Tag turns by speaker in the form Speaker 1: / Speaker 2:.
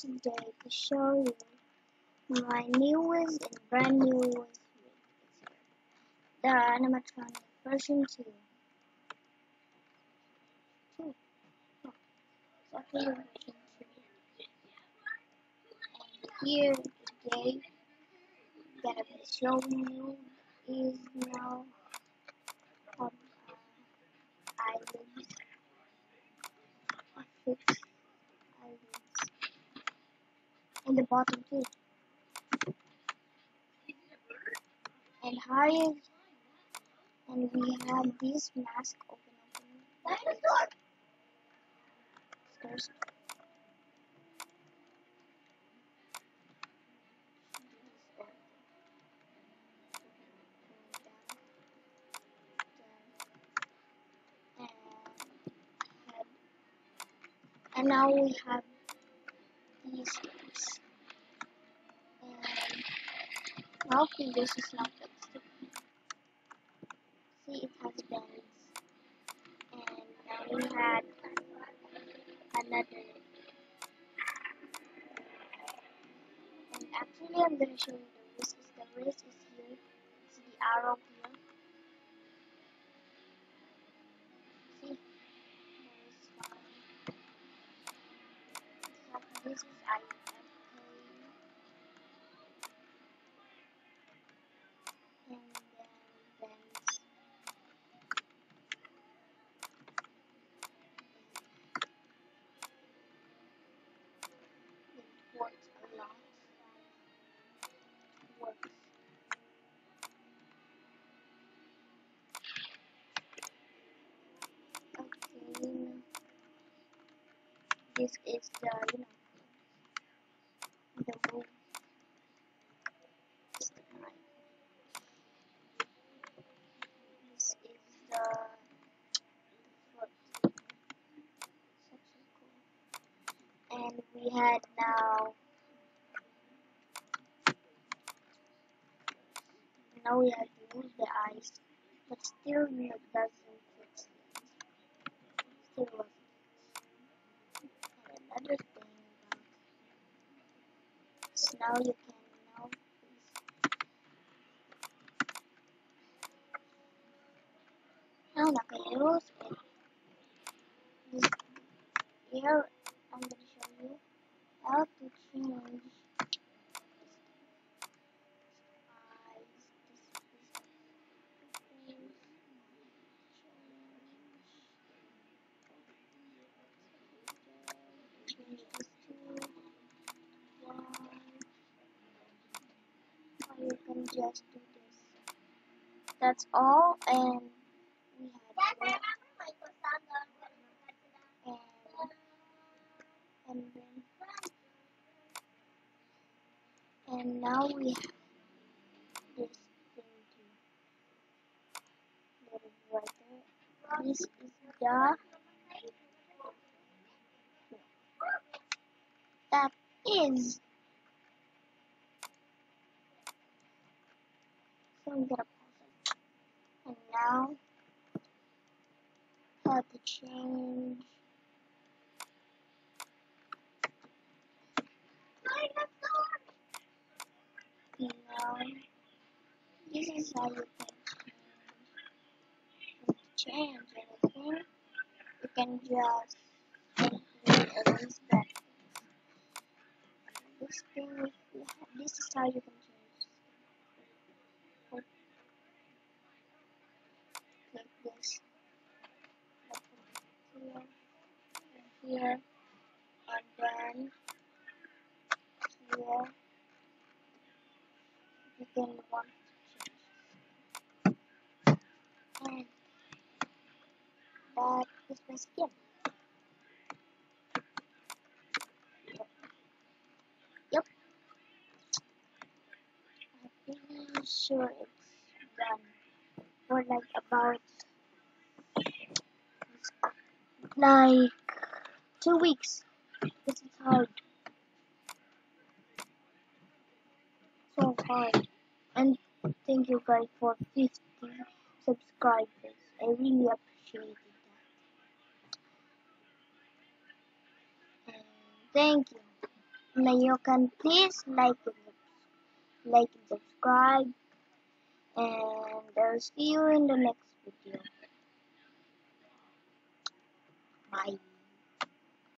Speaker 1: here today to show you my newest and brand newest the animatronic version 2. 2. Oh, exactly version 2. And here today, that be showing you is now um. Six The bottom too. And highest and we have this mask open There's and now we have Um, these things and now this is not fixed see it has bells and now we had another. And actually I'm gonna show you the wrist the wrist is here. See the arrow this is IFK and then a lot okay this is the you know this is the and we had now now we have to move the eyes but still it doesn't fix it still wasn't and another thing about so now you can now now nakause it this here I'm gonna show you how to change you can just do this. That's all, and we have and and then and now we have this thing to little right there. This is the that is gonna pause it. And now how to change now uh, this is how you can change anything. You can just erase that this thing this is how you can change click this here and here and then here you can want to change and that is my skin yep I'm pretty sure it's done for like about like two weeks. Hard. So hard. And thank you guys for 50 subscribers. I really appreciate that. Thank you. Now you can please like and like and subscribe and I'll see you in the next video. Bye.